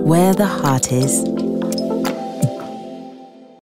Where the heart is.